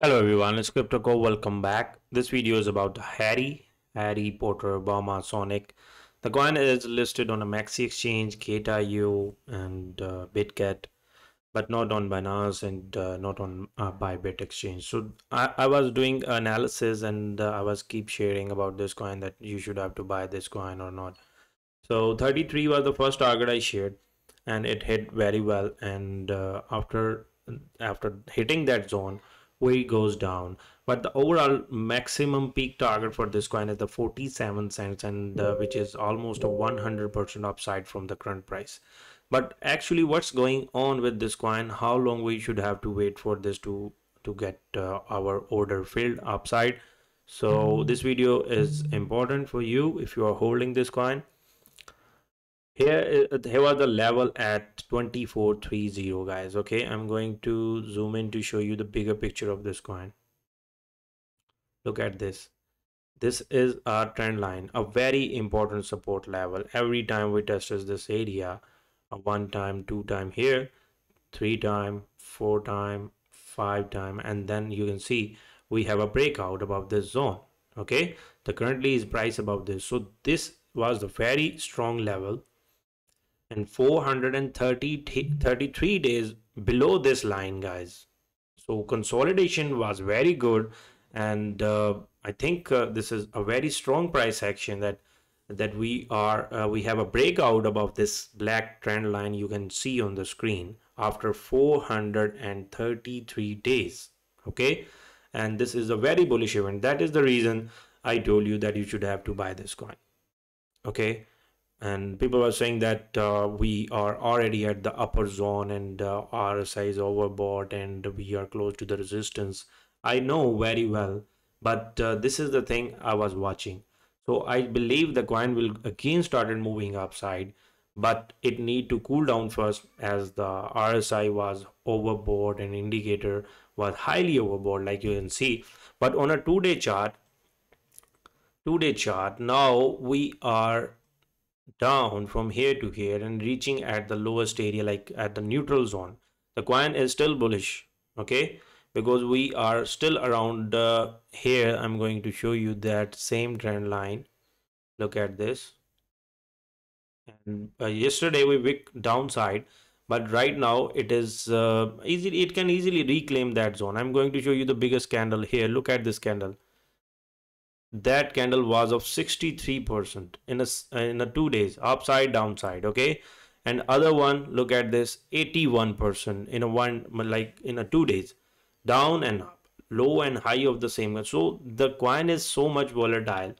Hello everyone, it's CryptoCop. Welcome back. This video is about Harry, Harry Potter, Obama, Sonic. The coin is listed on a MEXC exchange, Gate.io, and uh, BitGet, but not on Binance and uh, not on uh, Bybit exchange. So I, I was doing analysis and uh, I was keep sharing about this coin that you should have to buy this coin or not. So 33 was the first target I shared, and it hit very well. And uh, after after hitting that zone where it goes down. But the overall maximum peak target for this coin is the 47 cents and uh, which is almost a 100% upside from the current price. But actually what's going on with this coin? How long we should have to wait for this to to get uh, our order filled upside? So this video is important for you if you are holding this coin here uh, here was the level at 2430 guys okay? I'm going to zoom in to show you the bigger picture of this coin. Look at this. This is our trend line a very important support level. Every time we test this area one time two time here three time four time five time and then you can see we have a breakout above this zone okay? The currently is price above this. So this was the very strong level and 430 33 days below this line guys. So consolidation was very good and uh, i think uh, this is a very strong price action that that we are uh, we have a breakout above this black trend line you can see on the screen after 433 days okay? And this is a very bullish event. That is the reason i told you that you should have to buy this coin okay and people are saying that uh, we are already at the upper zone and uh, RSI is overbought and we are close to the resistance. I know very well, but uh, this is the thing I was watching. So I believe the coin will again started moving upside, but it need to cool down first as the RSI was overbought and indicator was highly overbought like you can see. But on a two day chart, two day chart, now we are down from here to here and reaching at the lowest area like at the neutral zone. The coin is still bullish okay? Because we are still around uh, here i'm going to show you that same trend line. Look at this. And uh, yesterday we wick downside but right now it is uh, easy it can easily reclaim that zone. I'm going to show you the biggest candle here. Look at this candle that candle was of 63% in a in a two days upside downside okay? And other one look at this 81% in a one like in a two days down and up low and high of the same. So the coin is so much volatile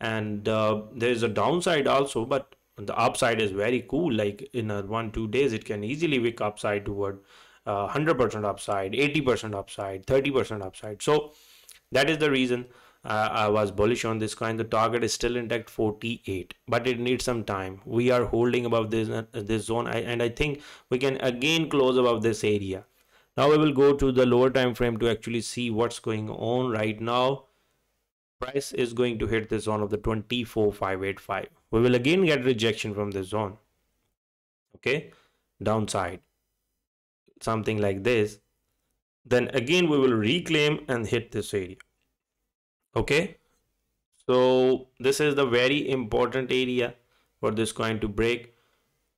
and uh, there is a downside also but the upside is very cool like in a one two days it can easily wick upside toward 100% uh, upside 80% upside 30% upside. So that is the reason uh, I was bullish on this coin. The target is still intact 48, but it needs some time. We are holding above this uh, this zone, and I think we can again close above this area. Now we will go to the lower time frame to actually see what's going on right now. Price is going to hit the zone of the 24585. We will again get rejection from this zone. Okay, downside, something like this. Then again we will reclaim and hit this area okay? So this is the very important area for this coin to break.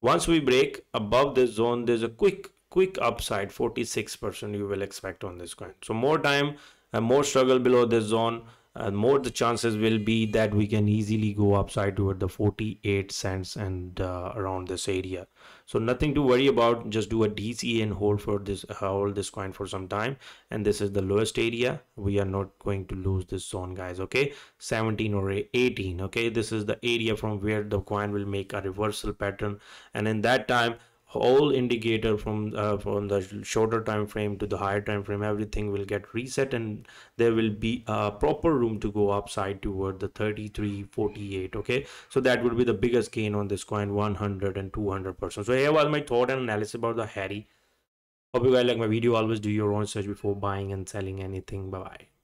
Once we break above this zone there's a quick quick upside 46 percent you will expect on this coin. So more time and more struggle below this zone and more the chances will be that we can easily go upside toward the 48 cents and uh, around this area. So nothing to worry about. Just do a dca and hold for this hold this coin for some time. And this is the lowest area. We are not going to lose this zone guys okay? 17 or 18 okay? This is the area from where the coin will make a reversal pattern. And in that time whole indicator from uh, from the shorter time frame to the higher time frame everything will get reset and there will be a proper room to go upside toward the 33 48 okay? So that would be the biggest gain on this coin 100 and 200 percent. So here was my thought and analysis about the harry. Hope you guys like my video. Always do your own search before buying and selling anything. Bye bye